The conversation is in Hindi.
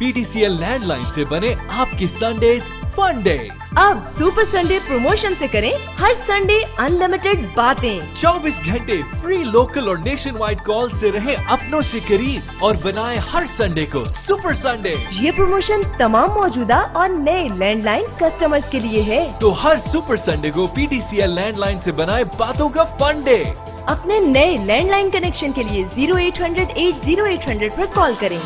पीटीसीएल लैंडलाइन से बने आपके संडेज फन डेज़ अब सुपर संडे प्रमोशन से करें हर संडे अनलिमिटेड बातें। 24 घंटे फ्री लोकल और नेशन वाइड कॉल से रहे अपनों से करीब और बनाए हर संडे को। सुपर संडे ये प्रमोशन तमाम मौजूदा और नए लैंडलाइन कस्टमर्स के लिए है। तो हर सुपर संडे को पीटीसीएल लैंडलाइन से बनाए बातों का फन डे अपने नए लैंडलाइन कनेक्शन के लिए zero eight hundred eight zero eight hundred आरोप कॉल करें।